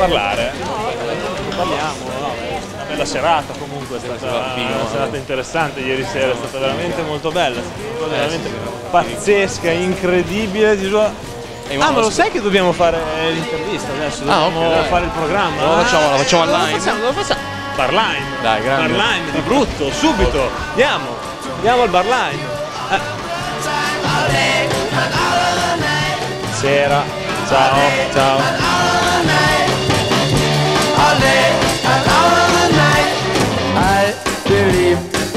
Parlare. Parliamo, no, una bella serata comunque, è stata interessante ieri sera, è stata veramente molto bella, veramente pazzesca, incredibile. Ah, ma lo sai che dobbiamo fare l'intervista adesso? Ah, Dobbiamo dai. fare il programma. Lo facciamo- lo facciamo lo online? facciamo, lo facciamo. Barline. Dai, grande. Barline, di brutto, subito. Andiamo, andiamo al barline. Eh. Sera, ciao, ciao.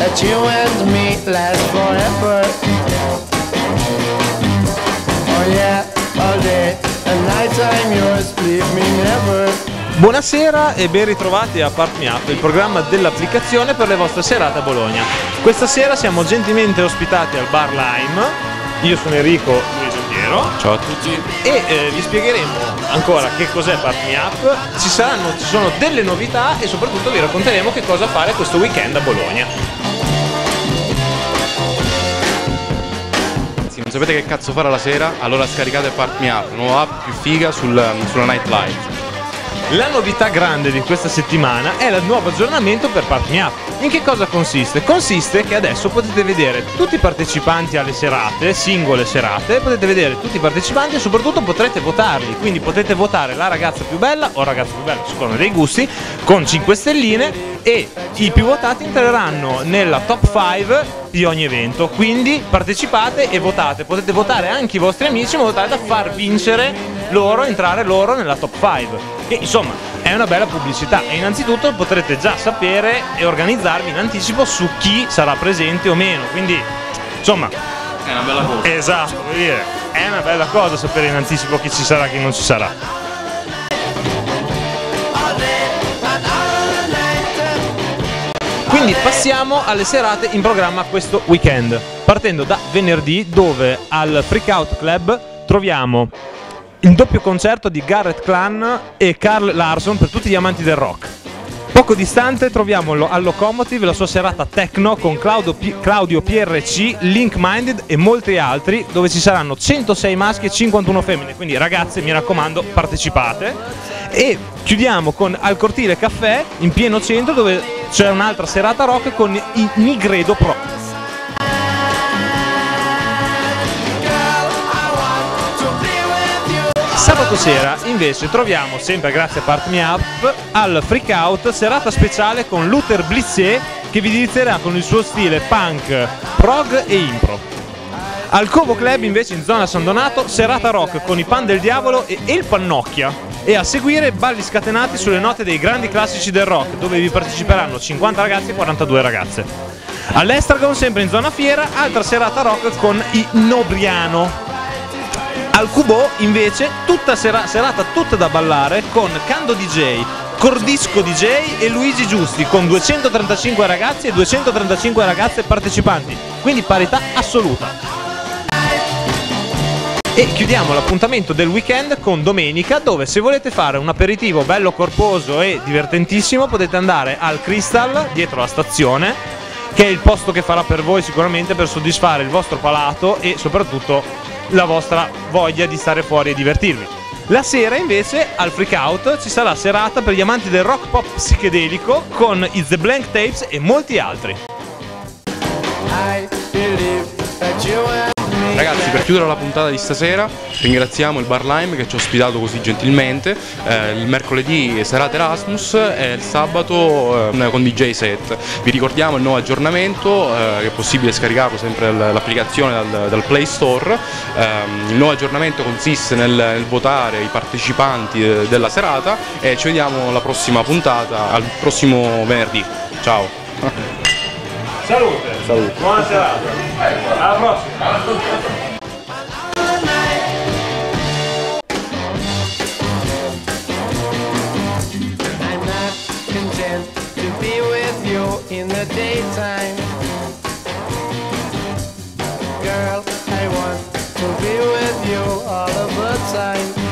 That you and me last forever. Oh yeah, all day and nighttime yours, leave me never. Buonasera e ben ritrovati a Part Me Up, il programma dell'applicazione per le vostre serate a Bologna. Questa sera siamo gentilmente ospitati al Bar Lime. Io sono Enrico Luigi Piero Ciao a tutti. e eh, vi spiegheremo ancora che cos'è Part Me Up. Ci saranno, ci sono delle novità e soprattutto vi racconteremo che cosa fare questo weekend a Bologna. Sapete che cazzo fare la sera, allora scaricate Part Me Up, nuova app più figa sul- sulla Night Live. La novità grande di questa settimana è il nuovo aggiornamento per Part Me Up. In che cosa consiste? Consiste che adesso potete vedere tutti i partecipanti alle serate, singole serate, potete vedere tutti i partecipanti e soprattutto potrete votarli. Quindi potete votare la ragazza più bella o ragazzo più bello, a seconda dei gusti, con 5 stelline e i più votati entreranno nella top 5 di ogni evento. Quindi partecipate e votate. Potete votare anche i vostri amici in modo tale da far vincere loro, entrare loro nella top 5. Che insomma è una bella pubblicità e innanzitutto potrete già sapere e organizzarvi in anticipo su chi sarà presente o meno. Quindi insomma È una bella cosa. Esatto, vuol dire, è una bella cosa sapere in anticipo chi ci sarà e chi non ci sarà. Quindi passiamo alle serate in programma questo weekend, partendo da venerdì dove al Freakout Club troviamo il doppio concerto di Garrett Clan e Carl Larson per tutti gli amanti del rock. Poco distante troviamo al Locomotive la sua serata techno con Claudio, P- Claudio PRC, Link Minded e molti altri, dove ci saranno 106 maschi e 51 femmine. Quindi ragazze, mi raccomando, partecipate. E chiudiamo con Al Cortile Caffè in pieno centro, dove c'è un'altra serata rock con i Nigredo Pro. Sabato sera invece troviamo, sempre grazie a Part Me Up, al Freak Out serata speciale con Luther Blizzé che vi delizierà con il suo stile punk, prog e impro. Al Covo Club invece in zona San Donato serata rock con i Pan del Diavolo e El Pannocchia e a seguire balli scatenati sulle note dei grandi classici del rock dove vi parteciperanno 50 ragazzi e 42 ragazze. All'Estragon sempre in zona fiera altra serata rock con i Nobriano al Cubo invece tutta sera- serata tutta da ballare con Cando DJ, Cordisco DJ e Luigi Giusti con 235 ragazzi e 235 ragazze partecipanti, quindi parità assoluta. E chiudiamo l'appuntamento del weekend con domenica dove se volete fare un aperitivo bello corposo e divertentissimo potete andare al Crystal dietro la stazione che è il posto che farà per voi sicuramente per soddisfare il vostro palato e soprattutto la vostra voglia di stare fuori e divertirvi. La sera invece al Freak Out ci sarà serata per gli amanti del rock pop psichedelico con i The Blank Tapes e molti altri. I Ragazzi, per chiudere la puntata di stasera, ringraziamo il Bar Lime che ci ha ospitato così gentilmente. Eh, il mercoledì serata Erasmus e il sabato eh, con DJ set. Vi ricordiamo il nuovo aggiornamento eh, che è possibile scaricarlo sempre l'applicazione dal, dal Play Store. Ehm, il nuovo aggiornamento consiste nel, nel votare i partecipanti eh, della serata e ci vediamo alla prossima puntata, al prossimo venerdì. Ciao! Salute. Salute. Buona serata. Alla prossima. in the daytime. Girl, I want to be with you all of the time.